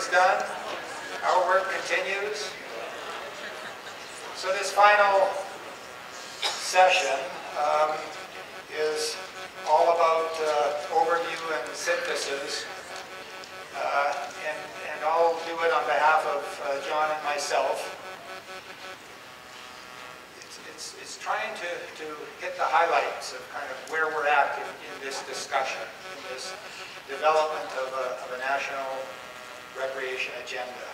is done. Our work continues. So this final session um, is all about uh, overview and synthesis. Uh, and, and I'll do it on behalf of uh, John and myself. It's, it's, it's trying to, to hit the highlights of kind of where we're at in, in this discussion, in this development of a, of a national recreation agenda.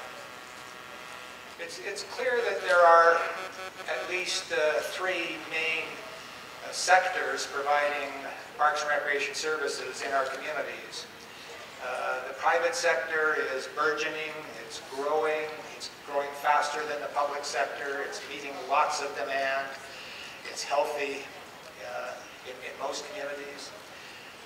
It's, it's clear that there are at least uh, three main uh, sectors providing parks and recreation services in our communities. Uh, the private sector is burgeoning, it's growing, it's growing faster than the public sector, it's meeting lots of demand, it's healthy uh, in, in, most communities.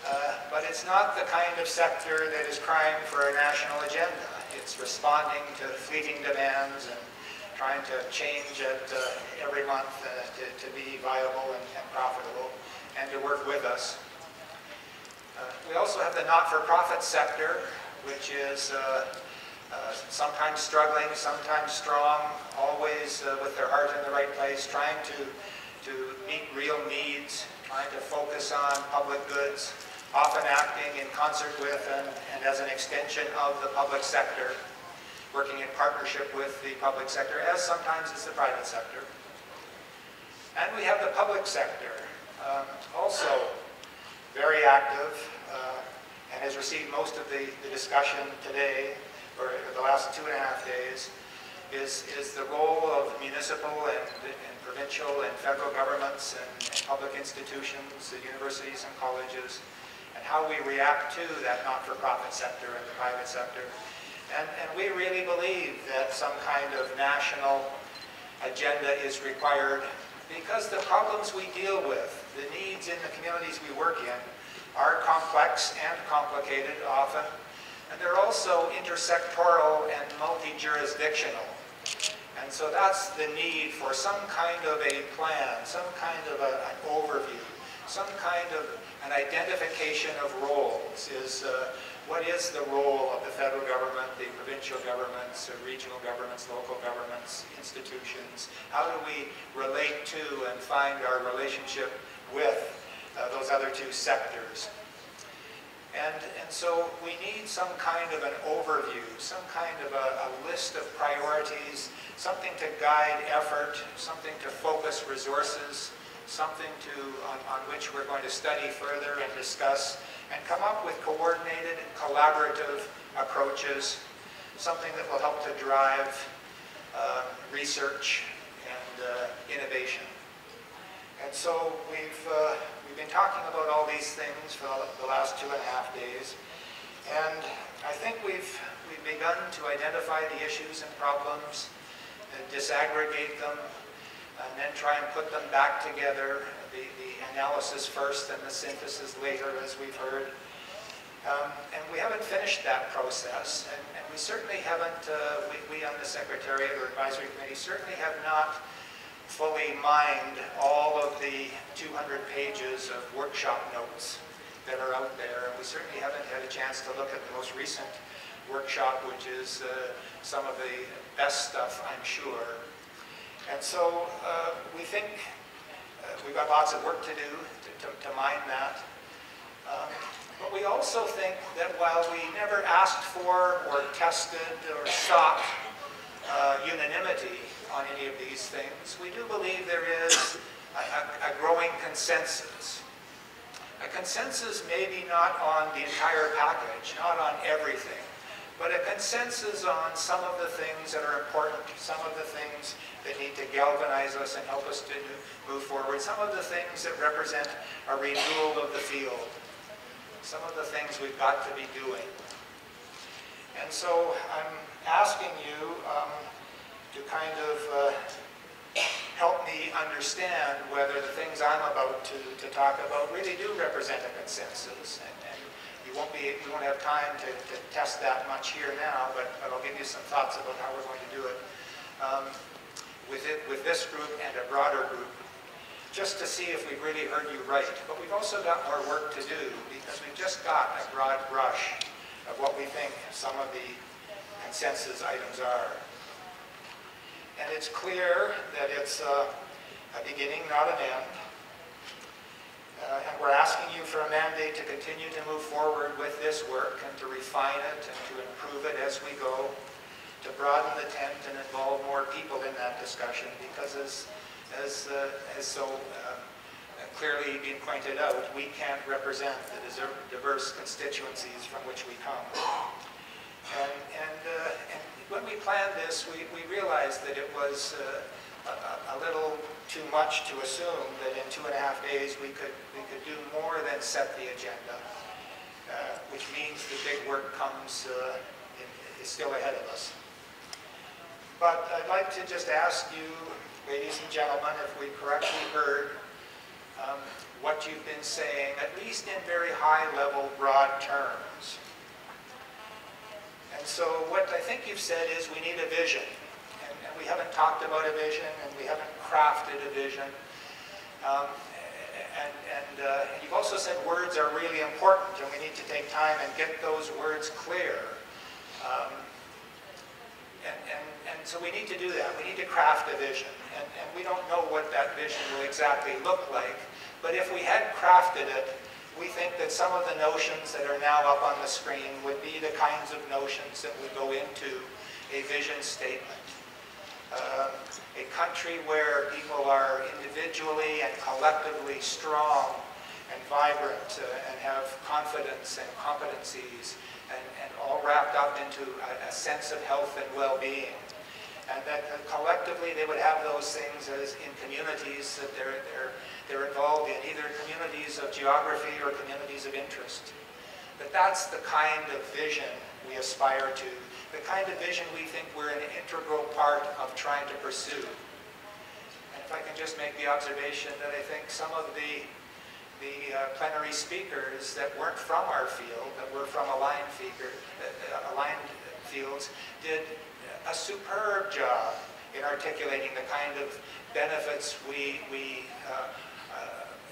Uh, but it's not the kind of sector that is crying for a national agenda. It's responding to fleeting demands and trying to change it uh, every month uh, to, to, be viable and, and, profitable and to work with us. Uh, we also have the not-for-profit sector, which is uh, sometimes struggling, sometimes strong, always with their heart in the right place, trying to, to meet real needs, trying to focus on public goods, often acting in concert with and, and as an extension of the public sector, working in partnership with the public sector, as sometimes it's the private sector. And we have the public sector, um, also very active, uh, and has received most of the, the discussion today, or the last two and a half days, is, is the role of municipal and, and provincial and federal governments and, and public institutions, the universities and colleges, how we react to that not-for-profit sector and the private sector. And, and we really believe that some kind of national agenda is required because the problems we deal with, the needs in the communities we work in, are complex and complicated often, and they're also intersectoral and multi-jurisdictional. And so that's the need for some kind of a plan, some kind of a, an overview, some kind of an identification of roles is uh, what is the role of the federal government, the provincial governments, the regional governments, local governments, institutions? How do we relate to and find our relationship with uh, those other two sectors? And, and so we need some kind of an overview, some kind of a, a list of priorities, something to guide effort, something to focus resources, something to, on, on which we're going to study further and discuss and come up with coordinated and collaborative approaches, something that will help to drive uh, research and uh, innovation. And so we've, uh, we've been talking about all these things for the last two and a half days. And I think we've, we've begun to identify the issues and problems, and disaggregate them, and then try and put them back together, the, the analysis first and the synthesis later, as we've heard. Um, and we haven't finished that process, and, and we certainly haven't, uh, we, we on the Secretariat or Advisory Committee certainly have not fully mined all of the 200 pages of workshop notes that are out there, and we certainly haven't had a chance to look at the most recent workshop, which is uh, some of the best stuff, I'm sure, and so uh, we think uh, we've got lots of work to do to, to, to mine that. Um, but we also think that while we never asked for or tested or sought uh, unanimity on any of these things, we do believe there is a, a, a growing consensus. A consensus maybe not on the entire package, not on everything, but a consensus on some of the things that are important, some of the things that need to galvanize us and help us to move forward. Some of the things that represent a renewal of the field. Some of the things we've got to be doing. And so I'm asking you um, to kind of uh, help me understand whether the things I'm about to, to talk about really do represent a consensus. And, you won't be, we won't have time to, to test that much here now, but, but I'll give you some thoughts about how we're going to do it. Um, with, it, with this group and a broader group just to see if we've really heard you right. But we've also got more work to do because we've just got a broad brush of what we think some of the consensus items are. And it's clear that it's uh, a beginning, not an end. Uh, and we're asking you for a mandate to continue to move forward with this work and to refine it and to improve it as we go, to broaden the tent and involve more people in that discussion because as, as, uh, as so uh, clearly being pointed out, we can't represent the diverse constituencies from which we come. And, and, uh, and when we planned this, we, we realized that it was uh, a, a, little too much to assume that in two and a half days we could, we could do more than set the agenda, uh, which means the big work comes, uh, in, is still ahead of us. But I'd like to just ask you, ladies and gentlemen, if we correctly heard um, what you've been saying, at least in very high-level, broad terms. And so what I think you've said is we need a vision we haven't talked about a vision and we haven't crafted a vision. Um, and, and uh, you've also said words are really important and we need to take time and get those words clear. Um, and, and, and so we need to do that. We need to craft a vision. And, and we don't know what that vision will exactly look like. But if we had crafted it, we think that some of the notions that are now up on the screen would be the kinds of notions that would go into a vision statement uh, a country where people are individually and collectively strong and vibrant uh, and have confidence and competencies and, and all wrapped up into a, a sense of health and well-being. And that uh, collectively they would have those things as in communities that they're, they're, they're involved in, either communities of geography or communities of interest. But that's the kind of vision we aspire to the kind of vision we think we're an integral part of trying to pursue. And if I can just make the observation that I think some of the, the uh, plenary speakers that weren't from our field, that were from aligned, figure, uh, aligned fields, did a superb job in articulating the kind of benefits we, we uh, uh,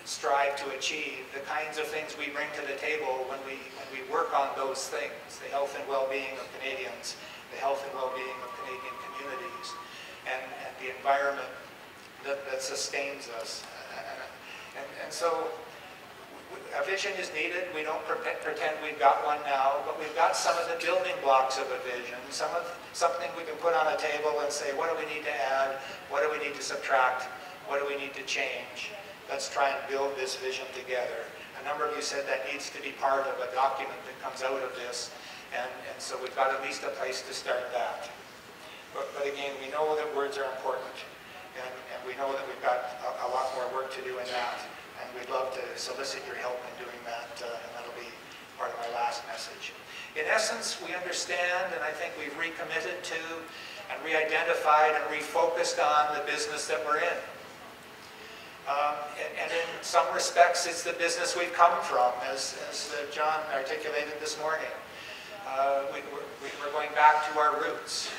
strive to achieve, the kinds of things we bring to the table when we, when we work on those things the health and well-being of Canadians, the health and well-being of Canadian communities, and, and the environment that, that sustains us. And, and so a vision is needed. We don't pretend we've got one now, but we've got some of the building blocks of a vision, some of something we can put on a table and say, what do we need to add? What do we need to subtract? What do we need to change? Let's try and build this vision together. A number of you said that needs to be part of a document that comes out of this. And, and so we've got at least a place to start that. But, but again, we know that words are important, and, and we know that we've got a, a, lot more work to do in that, and we'd love to solicit your help in doing that, uh, and that'll be part of my last message. In essence, we understand, and I think we've recommitted to, and re-identified and refocused on the business that we're in. Um, and, in some respects, it's the business we've come from, as, as uh, John articulated this morning uh, we, are going back to our roots.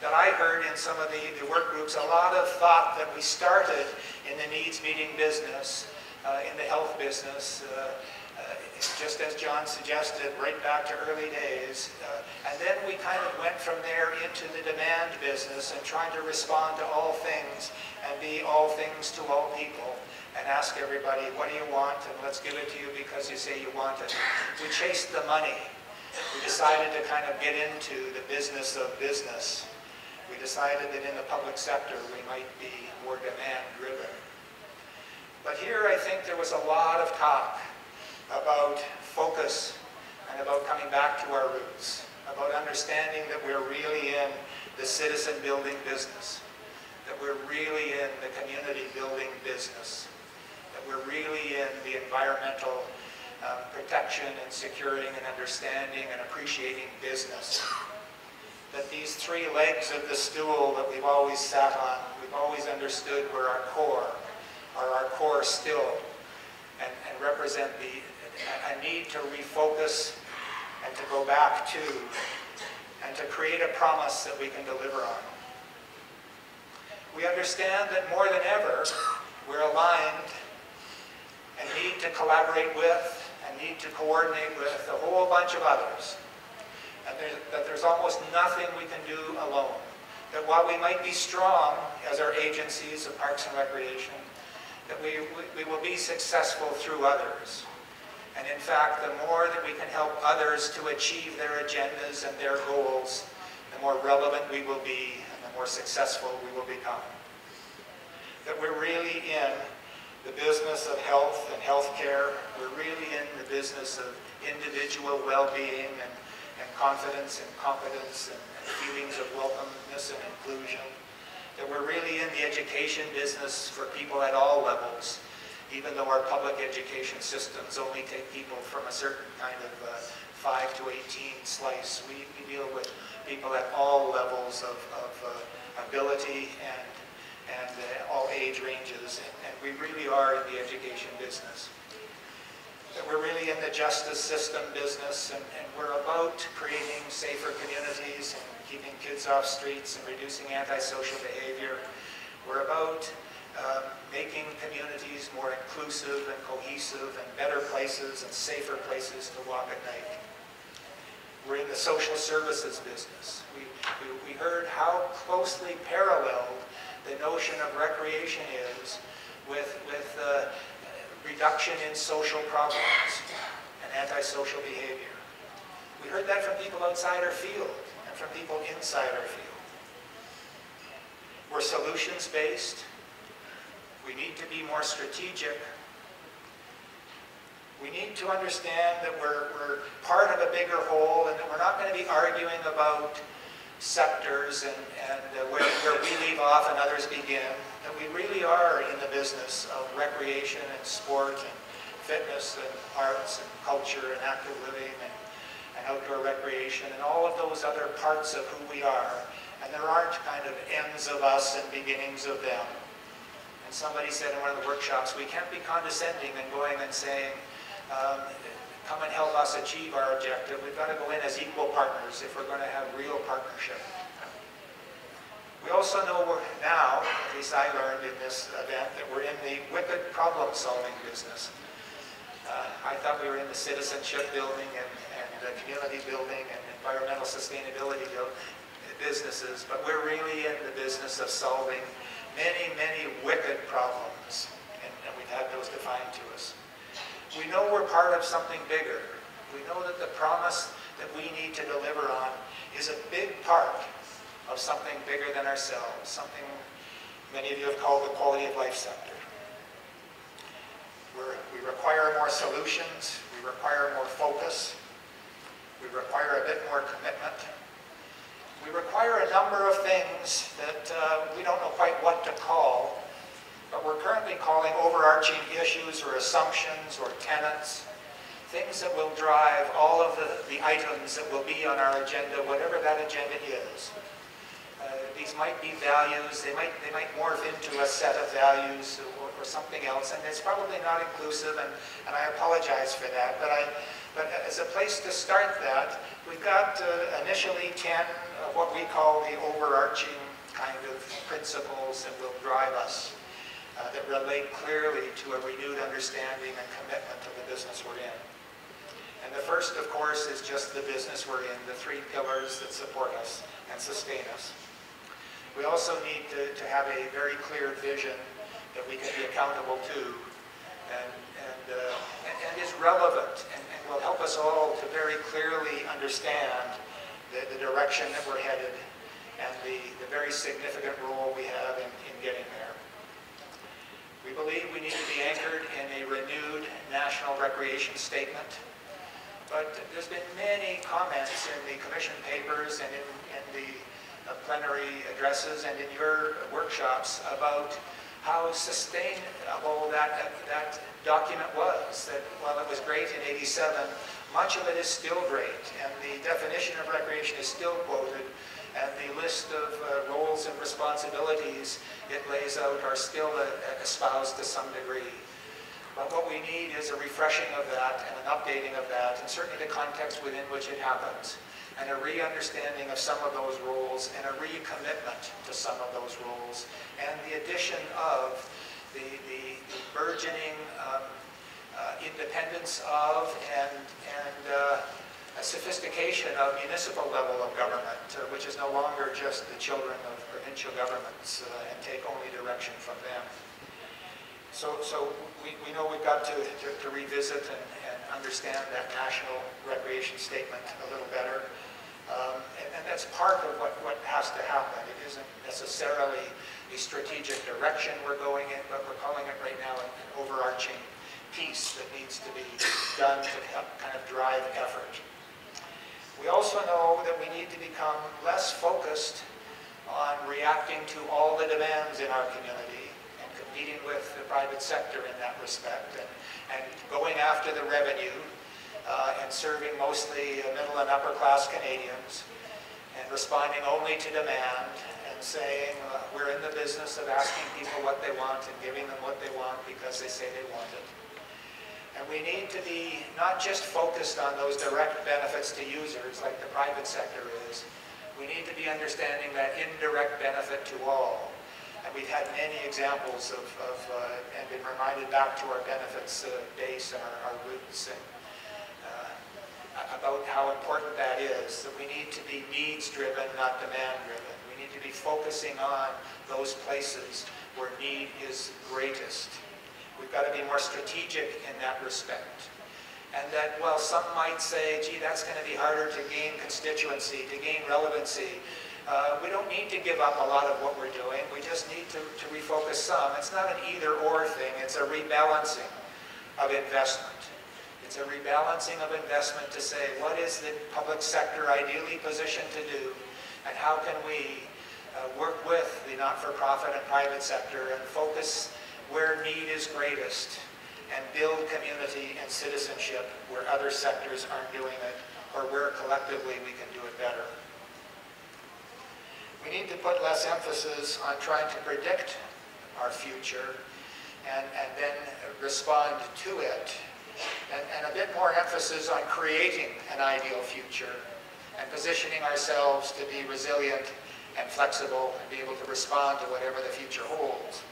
That I heard in some of the, the work groups a lot of thought that we started in the needs meeting business, uh, in the health business, uh, uh just as John suggested, right back to early days. Uh, and then we kind of went from there into the demand business and trying to respond to all things and be all things to all people and ask everybody, what do you want? And let's give it to you because you say you want it. We chased the money we decided to kind of get into the business of business. We decided that in the public sector we might be more demand driven. But here I think there was a lot of talk about focus and about coming back to our roots, about understanding that we're really in the citizen building business, that we're really in the community building business, that we're really in the environmental um, protection and securing and understanding and appreciating business. That these three legs of the stool that we've always sat on, we've always understood were our core, are our core still, and, and represent the, a need to refocus and to go back to, and to create a promise that we can deliver on. We understand that more than ever, we're aligned and need to collaborate with and need to coordinate with a whole bunch of others. And and there, that there's almost nothing we can do alone. That while we might be strong as our agencies of Parks and Recreation, that we, we, we will be successful through others. And in fact, the more that we can help others to achieve their agendas and their goals, the more relevant we will be and the more successful we will become. That we're really in the business of health and health care. We're really in the business of individual well-being and, and confidence and competence and, and feelings of welcomeness and inclusion. That we're really in the education business for people at all levels even though our public education systems only take people from a certain kind of uh, 5 to 18 slice, we, we, deal with people at all levels of, of uh, ability and, and uh, all age ranges, and, and, we really are in the education business. That we're really in the justice system business, and, and we're about creating safer communities and keeping kids off streets and reducing antisocial behavior. We're about um, making communities more inclusive and cohesive and better places and safer places to walk at night. We're in the social services business. We, we, we heard how closely paralleled the notion of recreation is with, with uh, reduction in social problems and antisocial behavior. We heard that from people outside our field and from people inside our field. We're solutions-based. We need to be more strategic. We need to understand that we're, we're part of a bigger whole and that we're not going to be arguing about sectors and, and uh, where, where we leave off and others begin. That we really are in the business of recreation and sport and fitness and arts and culture and active living and, and outdoor recreation and all of those other parts of who we are. And there aren't kind of ends of us and beginnings of them somebody said in one of the workshops, we can't be condescending and going and saying, um, come and help us achieve our objective. We've got to go in as equal partners if we're going to have real partnership. We also know now, at least I learned in this event, that we're in the wicked problem-solving business. Uh, I thought we were in the citizenship building and, and community building and environmental sustainability businesses, but we're really in the business of solving problems, and, and we've had those defined to us. We know we're part of something bigger. We know that the promise that we need to deliver on is a big part of something bigger than ourselves, something many of you have called the quality of life sector. We're, we require more solutions, we require more focus, we require a bit more commitment, we require a number of things that uh, we don't know quite what to call, but we're currently calling overarching issues or assumptions or tenets, things that will drive all of the, the items that will be on our agenda, whatever that agenda is. Uh, these might be values, they might, they might morph into a set of values or, or something else, and it's probably not inclusive, and, and I apologize for that, but, I, but as a place to start that, we've got uh, initially 10 of what we call the overarching kind of principles that will drive us, uh, that relate clearly to a renewed understanding and commitment to the business we're in. And the first, of course, is just the business we're in, the three pillars that support us and sustain us. We also need to, to have a very clear vision that we can be accountable to and, and, uh, and, and is relevant and, and will help us all to very clearly understand the, the direction that we're headed and the, the very significant role we have in, in getting there. We believe we need to be anchored in a renewed national recreation statement. But there's been many comments in the commission papers and in, in the uh, plenary addresses and in your workshops about how sustainable that, that document was. That while it was great in 87, much of it is still great, and the definition of recreation is still quoted, and the list of uh, roles and responsibilities it lays out are still espoused to some degree. But what we need is a refreshing of that and an updating of that, and certainly the context within which it happens, and a re-understanding of some of those roles, and a recommitment to some of those roles, and the addition of the, the, the burgeoning um, uh, independence of and, and uh, a sophistication of municipal level of government, uh, which is no longer just the children of provincial governments uh, and take only direction from them. So, so we, we know we've got to, to, to revisit and, and understand that national recreation statement a little better. Um, and, and that's part of what, what has to happen. It isn't necessarily a strategic direction we're going in, but we're calling it right now an, an overarching piece that needs to be done to help kind of drive effort. We also know that we need to become less focused on reacting to all the demands in our community and competing with the private sector in that respect and, and going after the revenue uh, and serving mostly middle and upper class Canadians and responding only to demand and saying uh, we're in the business of asking people what they want and giving them what they want because they say they want it. And we need to be not just focused on those direct benefits to users like the private sector is. We need to be understanding that indirect benefit to all. And we've had many examples of, of uh, and been reminded back to our benefits uh, base and our, our roots and uh, about how important that is, that we need to be needs-driven, not demand-driven. We need to be focusing on those places where need is greatest. We've got to be more strategic in that respect. And that, well, some might say, gee, that's going to be harder to gain constituency, to gain relevancy. Uh, we don't need to give up a lot of what we're doing. We just need to, to refocus some. It's not an either-or thing. It's a rebalancing of investment. It's a rebalancing of investment to say, what is the public sector ideally positioned to do, and how can we uh, work with the not-for-profit and private sector and focus where need is greatest and build community and citizenship where other sectors aren't doing it or where collectively we can do it better. We need to put less emphasis on trying to predict our future and, and then respond to it and, and a bit more emphasis on creating an ideal future and positioning ourselves to be resilient and flexible and be able to respond to whatever the future holds.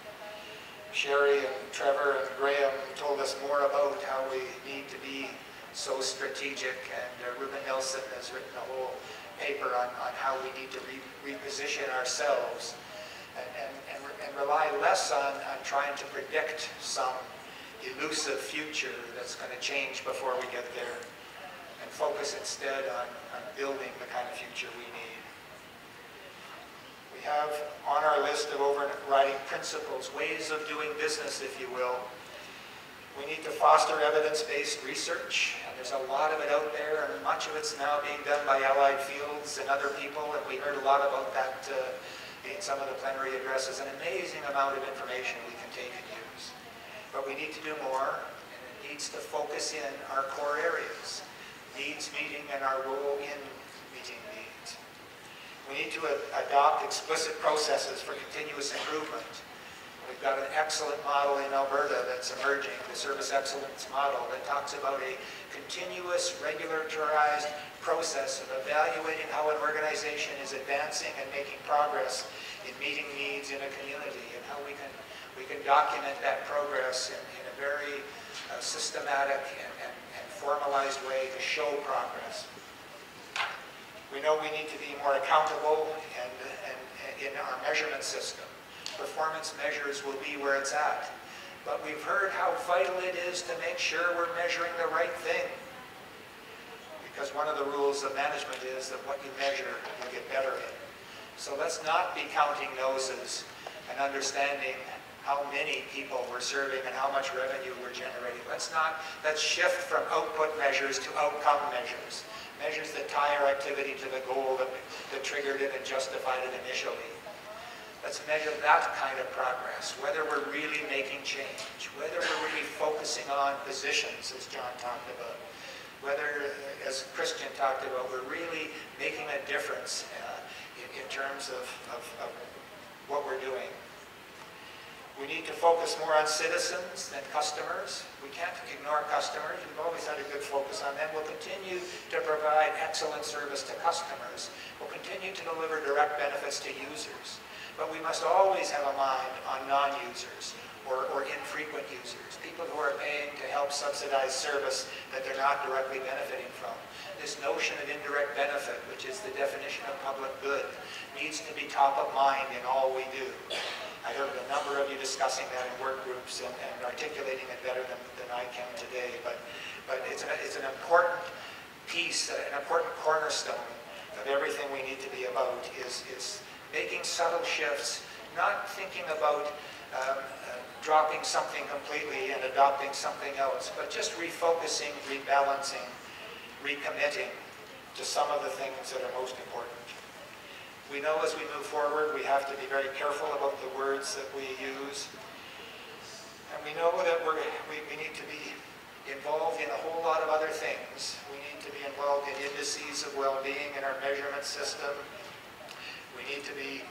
Sherry and Trevor and Graham told us more about how we need to be so strategic, and uh, Ruben Nelson has written a whole paper on, on how we need to re reposition ourselves and, and, and, and, rely less on, on trying to predict some elusive future that's going to change before we get there, and focus instead on, on building the kind of future we need have on our list of overriding principles, ways of doing business, if you will. We need to foster evidence-based research, and there's a lot of it out there, and much of it's now being done by Allied Fields and other people, and we heard a lot about that uh, in some of the plenary addresses, an amazing amount of information we can take and use. But we need to do more, and it needs to focus in our core areas, needs meeting and our role in we need to adopt explicit processes for continuous improvement. We've got an excellent model in Alberta that's emerging, the service excellence model, that talks about a continuous, regularized process of evaluating how an organization is advancing and making progress in meeting needs in a community and how we can, we can document that progress in, in a very uh, systematic and, and, and formalized way to show progress. We know we need to be more accountable and, and, and in our measurement system. Performance measures will be where it's at. But we've heard how vital it is to make sure we're measuring the right thing. Because one of the rules of management is that what you measure, you get better in. So let's not be counting noses and understanding how many people we're serving and how much revenue we're generating. Let's not, let's shift from output measures to outcome measures measures tie our activity to the goal that, that triggered it and justified it initially. Let's measure that kind of progress, whether we're really making change, whether we're really focusing on positions, as John talked about, whether, as Christian talked about, we're really making a difference uh, in, in, terms of, of, of what we're doing. We need to focus more on citizens than customers. We can't ignore customers. We've always had a good focus on them. We'll continue to provide excellent service to customers. We'll continue to deliver direct benefits to users. but we must always have a mind on non-users or, or infrequent users, people who are paying to help subsidize service that they're not directly benefiting from. This notion of indirect benefit, which is the definition of public good, needs to be top of mind in all we do. I heard a number of you discussing that in work groups and, and articulating it better than, than I can today, but, but it's, an, it's an important piece, an important cornerstone of everything we need to be about is, is making subtle shifts, not thinking about um, uh, dropping something completely and adopting something else, but just refocusing, rebalancing, recommitting to some of the things that are most important. We know as we move forward, we have to be very careful about the words that we use. And we know that we're, we, we need to be involved in a whole lot of other things. We need to be involved in indices of well-being in our measurement system. We need to be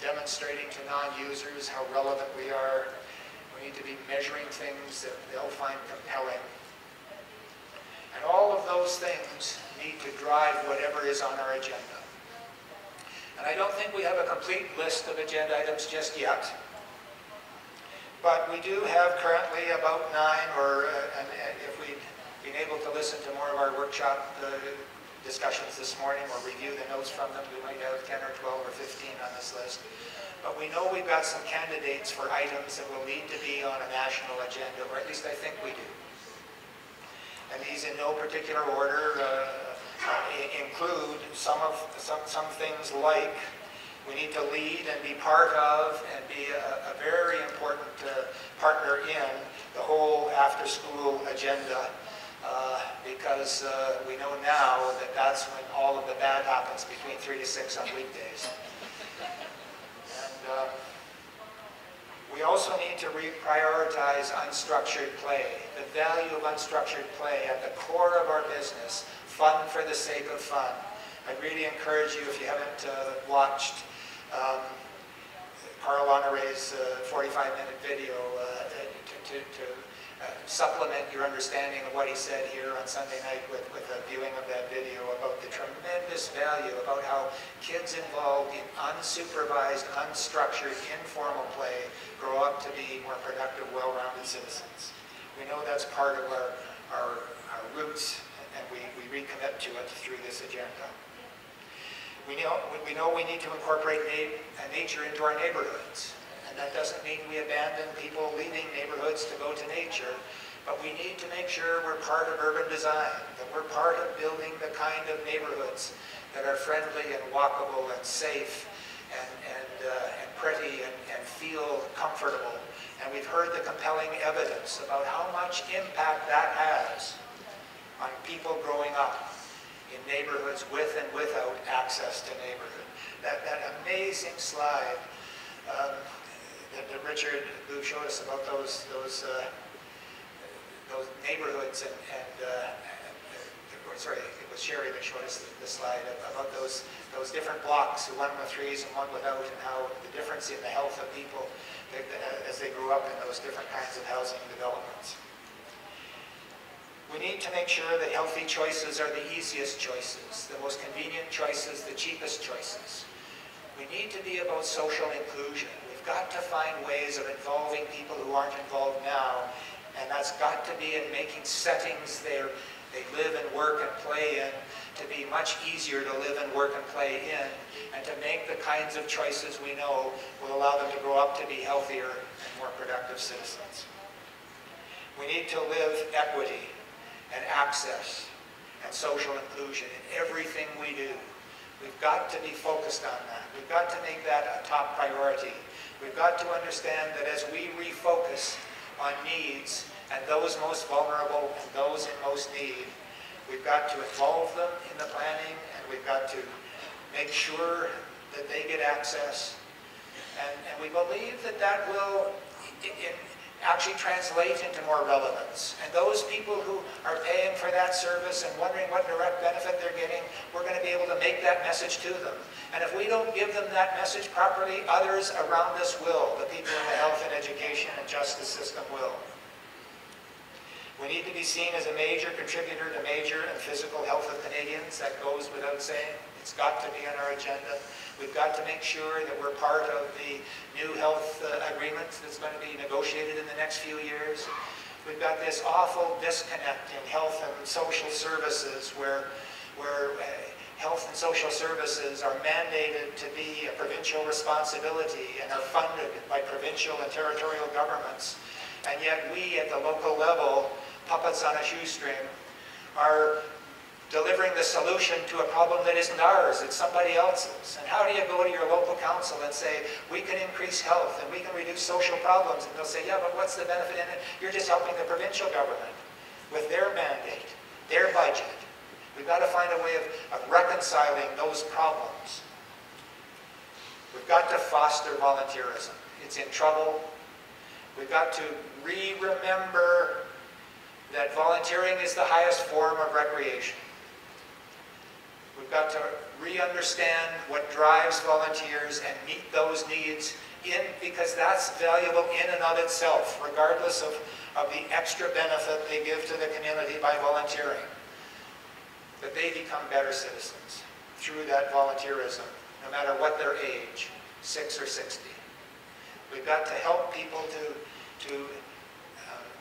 demonstrating to non-users how relevant we are. We need to be measuring things that they'll find compelling. And all of those things need to drive whatever is on our agenda. And I don't think we have a complete list of agenda items just yet. But we do have currently about nine, or uh, and, and if we'd been able to listen to more of our workshop uh, discussions this morning or review the notes from them, we might have 10 or 12 or 15 on this list. But we know we've got some candidates for items that will need to be on a national agenda, or at least I think we do. And these in no particular order. Uh, uh, include some of some, some things like we need to lead and be part of and be a, a very important uh, partner in the whole after-school agenda uh, because uh, we know now that that's when all of the bad happens between 3 to 6 on weekdays. And uh, we also need to reprioritize unstructured play, the value of unstructured play at the core of our business fun for the sake of fun. I'd really encourage you, if you haven't uh, watched um, Carl Honore's 45-minute uh, video, uh, to, to, to uh, supplement your understanding of what he said here on Sunday night with, with a viewing of that video about the tremendous value about how kids involved in unsupervised, unstructured, informal play grow up to be more productive, well-rounded citizens. We know that's part of our, our, our roots and we, we recommit to it through this agenda. We know, we know we need to incorporate na nature into our neighborhoods. And that doesn't mean we abandon people leaving neighborhoods to go to nature, but we need to make sure we're part of urban design, that we're part of building the kind of neighborhoods that are friendly and walkable and safe and, and, uh, and pretty and, and feel comfortable. And we've heard the compelling evidence about how much impact that has on people growing up in neighborhoods with and without access to neighborhood. That, that amazing slide um, that, that, Richard Louv showed us about those, those, uh, those neighborhoods and, and uh, sorry, it was Sherry that showed us the, the, slide about those, those different blocks, one with trees and one without, and how the difference in the health of people as they grew up in those different kinds of housing developments. We need to make sure that healthy choices are the easiest choices, the most convenient choices, the cheapest choices. We need to be about social inclusion. Got to find ways of involving people who aren't involved now, and that's got to be in making settings they live and work and play in to be much easier to live and work and play in, and to make the kinds of choices we know will allow them to grow up to be healthier and more productive citizens. We need to live equity and access and social inclusion in everything we do. We've got to be focused on that. We've got to make that a top priority. We've got to understand that as we refocus on needs and those most vulnerable and those in most need, we've got to involve them in the planning and we've got to make sure that they get access. And, and we believe that that will, in, actually translate into more relevance. And those people who are paying for that service and wondering what direct benefit they're getting, we're going to be able to make that message to them. And if we don't give them that message properly, others around us will. The people in the health and education and justice system will. We need to be seen as a major contributor to major and physical health of Canadians. That goes without saying. It's got to be on our agenda. We've got to make sure that we're part of the new health uh, agreement that's going to be negotiated in the next few years. We've got this awful disconnect in health and social services where, where uh, health and social services are mandated to be a provincial responsibility and are funded by provincial and territorial governments. And yet we at the local level, puppets on a shoestring, are delivering the solution to a problem that isn't ours, it's somebody else's. And how do you go to your local council and say, we can increase health and we can reduce social problems? And they'll say, yeah, but what's the benefit in it? You're just helping the provincial government with their mandate, their budget. We've got to find a way of, of reconciling those problems. We've got to foster volunteerism. It's in trouble. We've got to re-remember that volunteering is the highest form of recreation. We've got to re-understand what drives volunteers and meet those needs in because that's valuable in and of itself, regardless of, of the extra benefit they give to the community by volunteering. That they become better citizens through that volunteerism, no matter what their age, six or 60. We've got to help people to, to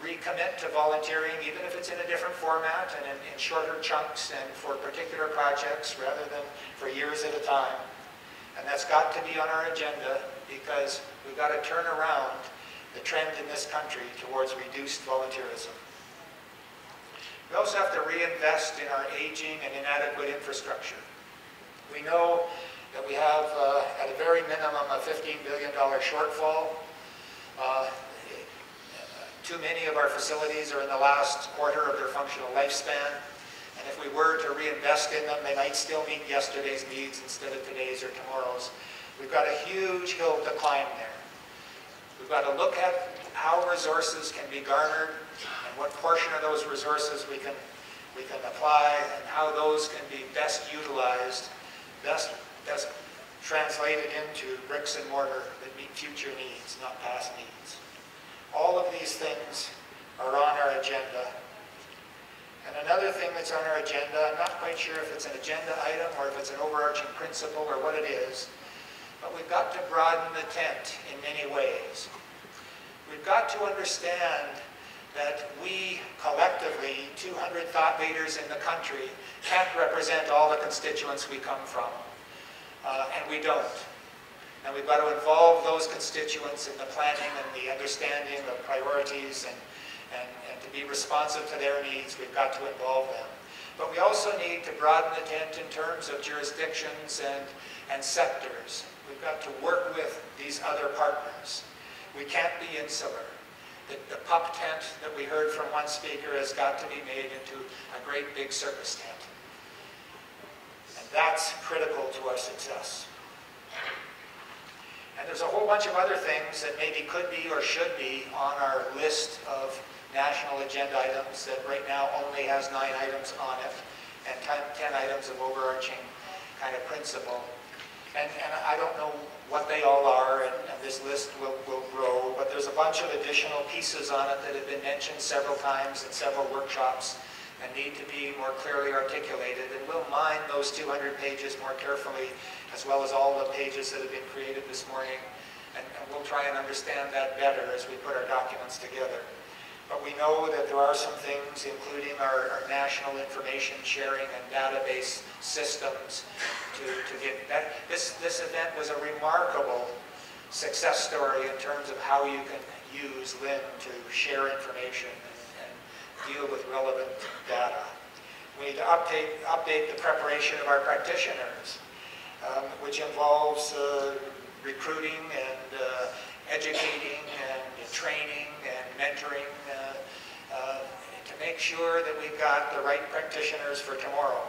recommit to volunteering, even if it's in a different format and in, in, shorter chunks and for particular projects rather than for years at a time. And that's got to be on our agenda because we've got to turn around the trend in this country towards reduced volunteerism. We also have to reinvest in our aging and inadequate infrastructure. We know that we have, uh, at a very minimum, a $15 billion shortfall. Uh, too many of our facilities are in the last quarter of their functional lifespan. And if we were to reinvest in them, they might still meet yesterday's needs instead of today's or tomorrow's. We've got a huge hill to climb there. We've got to look at how resources can be garnered and what portion of those resources we can, we can apply and how those can be best utilized, best, best translated into bricks and mortar that meet future needs, not past needs. All of these things are on our agenda. And another thing that's on our agenda, I'm not quite sure if it's an agenda item or if it's an overarching principle or what it is, but we've got to broaden the tent in many ways. We've got to understand that we collectively, 200 thought leaders in the country, can't represent all the constituents we come from. Uh, and we don't. And we've got to involve those constituents in the planning and the understanding of priorities and, and, and to be responsive to their needs, we've got to involve them. But we also need to broaden the tent in terms of jurisdictions and, and sectors. We've got to work with these other partners. We can't be insular. The, the pup tent that we heard from one speaker has got to be made into a great big circus tent. And that's critical to our success. And there's a whole bunch of other things that maybe could be or should be on our list of national agenda items that right now only has nine items on it and 10, 10 items of overarching kind of principle. And, and I don't know what they all are, and, and, this list will, will grow, but there's a bunch of additional pieces on it that have been mentioned several times in several workshops and need to be more clearly articulated. And we'll mine those 200 pages more carefully as well as all the pages that have been created this morning. And, and we'll try and understand that better as we put our documents together. But we know that there are some things, including our, our national information sharing and database systems to, to get that. This, this event was a remarkable success story in terms of how you can use LIN to share information and, and deal with relevant. Need to update, update the preparation of our practitioners um, which involves uh, recruiting and uh, educating and training and mentoring uh, uh, to make sure that we've got the right practitioners for tomorrow,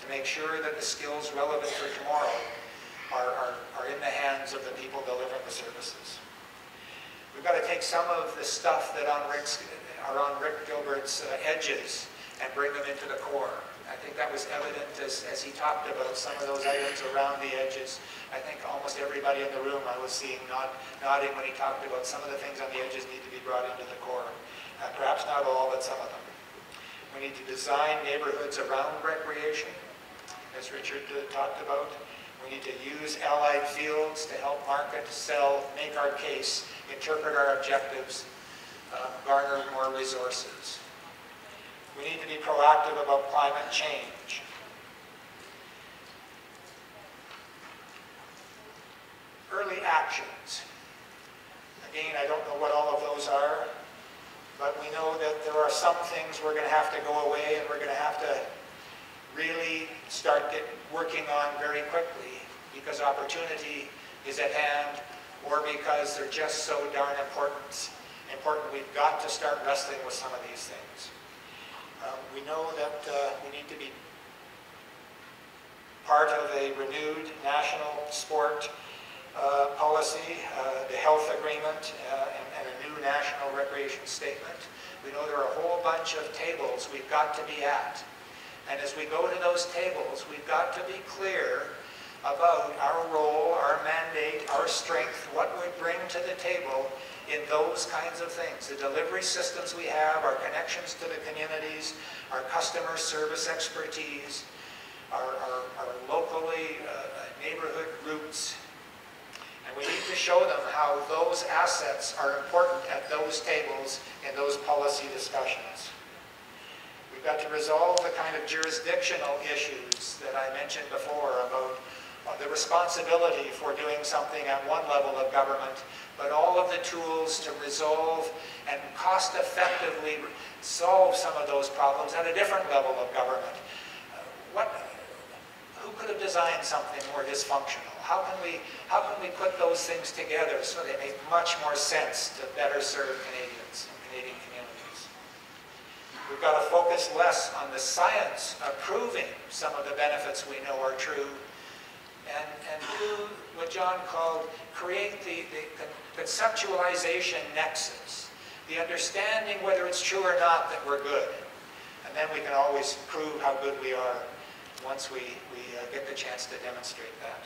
to make sure that the skills relevant for tomorrow are, are, are in the hands of the people delivering the services. We've got to take some of the stuff that on Rick's, are on Rick Gilbert's uh, edges and bring them into the core. I think that was evident as, as he talked about some of those items around the edges. I think almost everybody in the room I was seeing nod, nodding when he talked about some of the things on the edges need to be brought into the core. Uh, perhaps not all, but some of them. We need to design neighborhoods around recreation, as Richard uh, talked about. We need to use allied fields to help market, sell, make our case, interpret our objectives, uh, garner more resources. We need to be proactive about climate change. Early actions. Again, I don't know what all of those are, but we know that there are some things we're going to have to go away and we're going to have to really start get, working on very quickly because opportunity is at hand or because they're just so darn important. Important, we've got to start wrestling with some of these things. Um, we know that uh, we need to be part of a renewed national sport uh, policy, uh, the health agreement, uh, and, and, a new national recreation statement. We know there are a whole bunch of tables we've got to be at. And as we go to those tables, we've got to be clear about our role, our mandate, our strength, what we bring to the table in those kinds of things. The delivery systems we have, our connections to the communities, our customer service expertise, our, our, our locally uh, neighborhood roots, and we need to show them how those assets are important at those tables in those policy discussions. We've got to resolve the kind of jurisdictional issues that I mentioned before about the responsibility for doing something at one level of government, but all of the tools to resolve and cost effectively solve some of those problems at a different level of government. Uh, what, who could have designed something more dysfunctional? How can we, how can we put those things together so they make much more sense to better serve Canadians and Canadian communities? We've got to focus less on the science of proving some of the benefits we know are true and, and do what John called create the, the conceptualization nexus, the understanding whether it's true or not that we're good. And then we can always prove how good we are once we, we uh, get the chance to demonstrate that.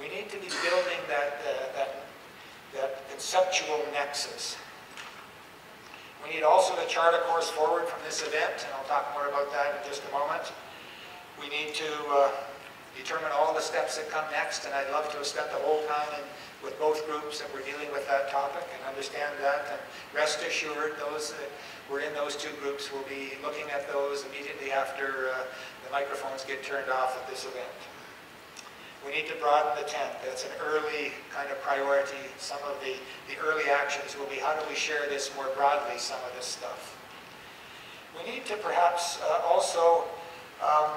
We need to be building that, uh, that, that conceptual nexus. We need also to chart a course forward from this event, and I'll talk more about that in just a moment. We need to uh, determine all the steps that come next, and I'd love to have spent the whole time in, with both groups that were dealing with that topic and understand that. And rest assured, those that were in those two groups will be looking at those immediately after uh, the microphones get turned off at this event. We need to broaden the tent. That's an early kind of priority. Some of the, the early actions will be how do we share this more broadly, some of this stuff. We need to perhaps uh, also um,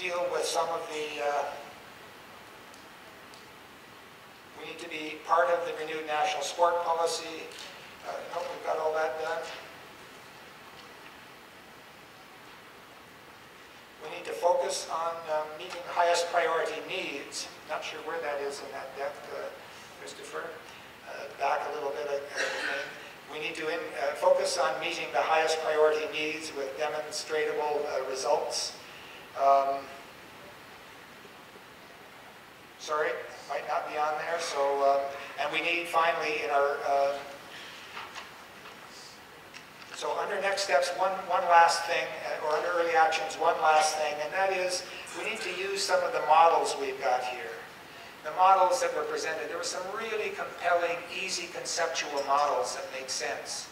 deal with some of the, uh, we need to be part of the renewed national sport policy. Uh, nope, we've got all that done. We need to focus on um, meeting highest priority needs. Not sure where that is in that deck, uh, Christopher. Uh, back a little bit. We need to in, uh, focus on meeting the highest priority needs with demonstrable uh, results. Um, sorry, might not be on there. So, um, and we need finally in our uh, so under next steps, one, one last thing, uh, or under early actions, one last thing, and that is we need to use some of the models we've got here. The models that were presented, there were some really compelling, easy conceptual models that make sense.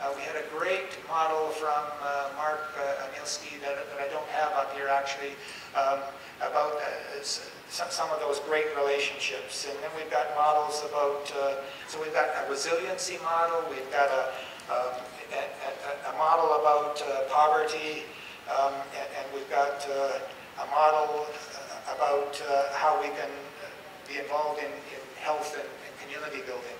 Uh, we had a great model from uh, Mark uh, Anilski that, that, I don't have up here actually um, about uh, some, of those great relationships. And then we've got models about, uh, so we've got a resiliency model, we've got a, um, a, a, model about uh, poverty, um, and, and, we've got uh, a model about how we can be involved in, in health and, and, community building.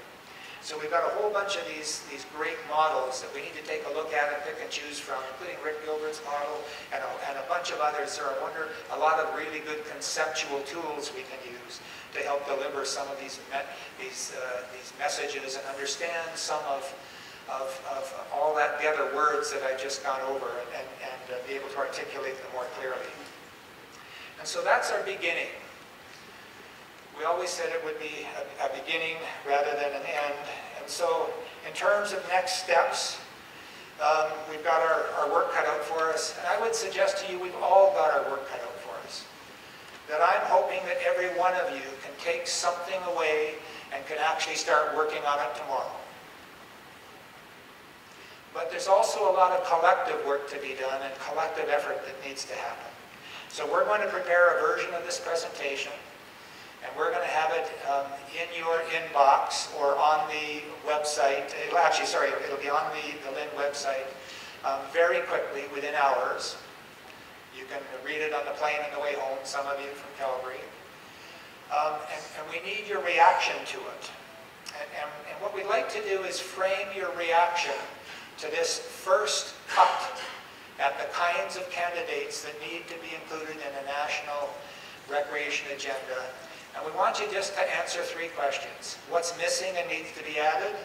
So we've got a whole bunch of these, these great models that we need to take a look at and pick and choose from, including Rick Gilbert's model and a, and a bunch of others. There are wonder, a lot of really good conceptual tools we can use to help deliver some of these, these, uh, these messages and understand some of of, of all that, the other words that I just gone over and, and uh, be able to articulate them more clearly. And so that's our beginning. We always said it would be a, a beginning rather than an end. And so in terms of next steps, Um, we've got our, our work cut out for us, and I would suggest to you we've all got our work cut out for us. That I'm hoping that every one of you can take something away and can actually start working on it tomorrow. But there's also a lot of collective work to be done and collective effort that needs to happen. So we're going to prepare a version of this presentation and we're going to have it um, in your inbox or on the website. It'll actually, sorry, it'll be on the, the LIN website um, very quickly, within hours. You can read it on the plane on the way home, some of you from Calgary. Um, and, and, we need your reaction to it. And, and, and what we'd like to do is frame your reaction to this first cut at the kinds of candidates that need to be included in a national recreation agenda and we want you just to answer three questions. What's missing and needs to be added?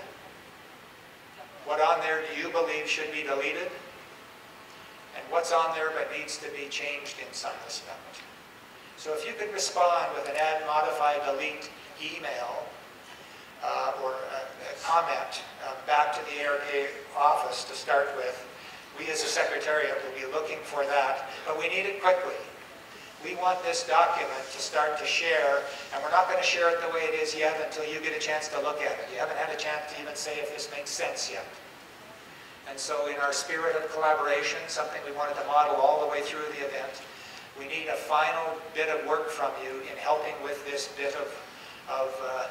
What on there do you believe should be deleted? And what's on there but needs to be changed in some respect? So if you could respond with an add, modify, delete email uh, or a, comment uh, back to the ARPA office to start with, we as a secretariat will be looking for that, but we need it quickly. We want this document to start to share, and we're not going to share it the way it is yet until you get a chance to look at it. You haven't had a chance to even say if this makes sense yet. And so in our spirit of collaboration, something we wanted to model all the way through the event, we need a final bit of work from you in helping with this bit of, of uh,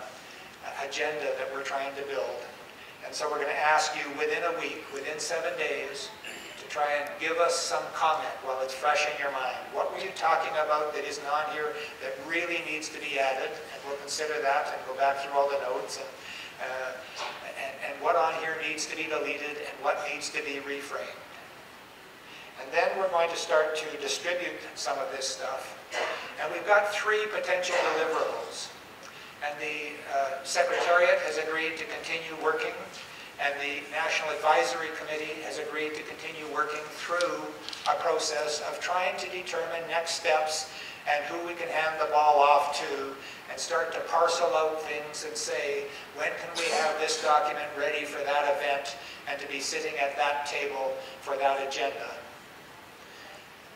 agenda that we're trying to build. And so we're going to ask you within a week, within seven days, try and give us some comment while it's fresh in your mind. What were you talking about that isn't on here that really needs to be added? And we'll consider that and go back through all the notes and, uh, and, and what on here needs to be deleted and what needs to be reframed. And then we're going to start to distribute some of this stuff. And we've got three potential deliverables. And the uh, Secretariat has agreed to continue working and the National Advisory Committee has agreed to continue working through a process of trying to determine next steps and who we can hand the ball off to and start to parcel out things and say, when can we have this document ready for that event and to be sitting at that table for that agenda.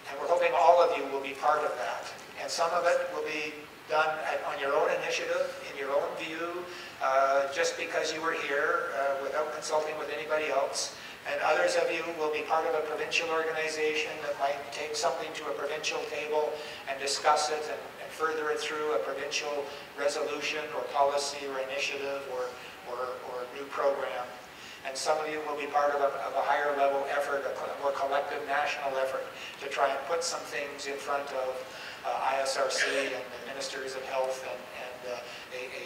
And we're hoping all of you will be part of that. And some of it will be done on your own initiative, in your own view, uh, just because you were here uh, without consulting with anybody else. And others of you will be part of a provincial organization that might take something to a provincial table and discuss it and, and further it through a provincial resolution or policy or initiative or, or, or new program. And some of you will be part of a, of a higher level effort, a, a more collective national effort to try and put some things in front of uh, ISRC and the ministers of health and, and uh, a, a,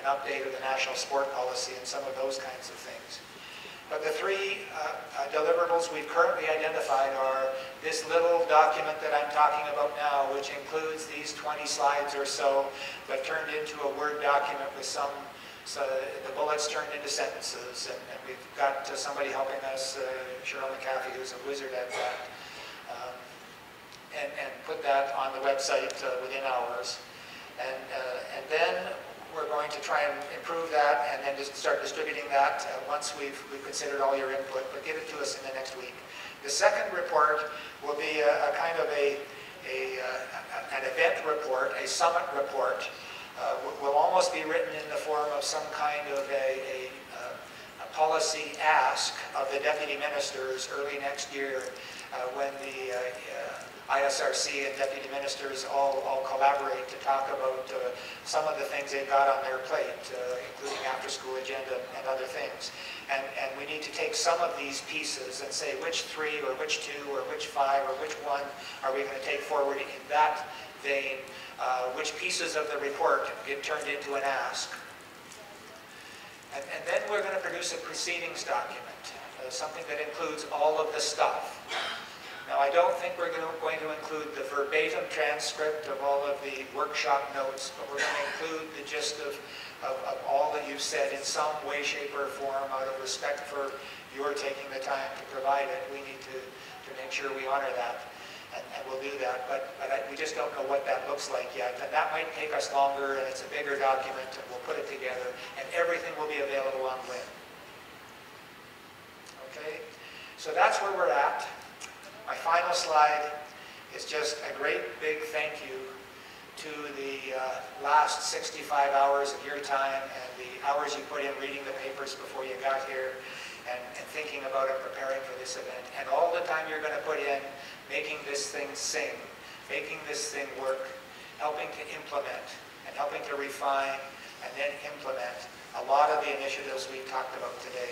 an update of the national sport policy and some of those kinds of things. But the three uh, uh, deliverables we've currently identified are this little document that I'm talking about now, which includes these 20 slides or so, but turned into a Word document with some, so the bullets turned into sentences, and, and we've got uh, somebody helping us, uh, Cheryl McCaffey, who's a wizard at that, um, and, and put that on the website uh, within hours. And, uh, and then we're going to try and improve that and then just start distributing that uh, once we've, we've considered all your input, but give it to us in the next week. The second report will be a, a kind of a, a, uh, an event report, a summit report. Uh, will almost be written in the form of some kind of a, a, uh, a policy ask of the deputy ministers early next year uh, when the uh, ISRC and deputy ministers all, all collaborate to talk about uh, some of the things they've got on their plate, uh, including after-school agenda and other things. And, and we need to take some of these pieces and say which three or which two or which five or which one are we going to take forward in that vein, uh, which pieces of the report get turned into an ask. And, and then we're going to produce a proceedings document, uh, something that includes all of the stuff. Now, I don't think we're going to, going to include the verbatim transcript of all of the workshop notes, but we're going to include the gist of, of, of all that you've said in some way, shape, or form out of respect for your taking the time to provide it. We need to, to make sure we honor that, and, and we'll do that. But, but I, we just don't know what that looks like yet. And that might take us longer, and it's a bigger document, and we'll put it together, and everything will be available on LIN. Okay? So that's where we're at. My final slide is just a great big thank you to the uh, last 65 hours of your time and the hours you put in reading the papers before you got here and, and thinking about and preparing for this event and all the time you're going to put in making this thing sing, making this thing work, helping to implement and helping to refine and then implement a lot of the initiatives we talked about today.